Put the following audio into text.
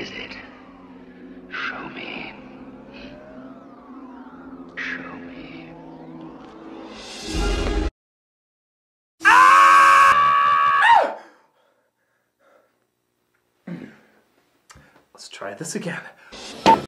is it? Show me. Show me. Let's try this again.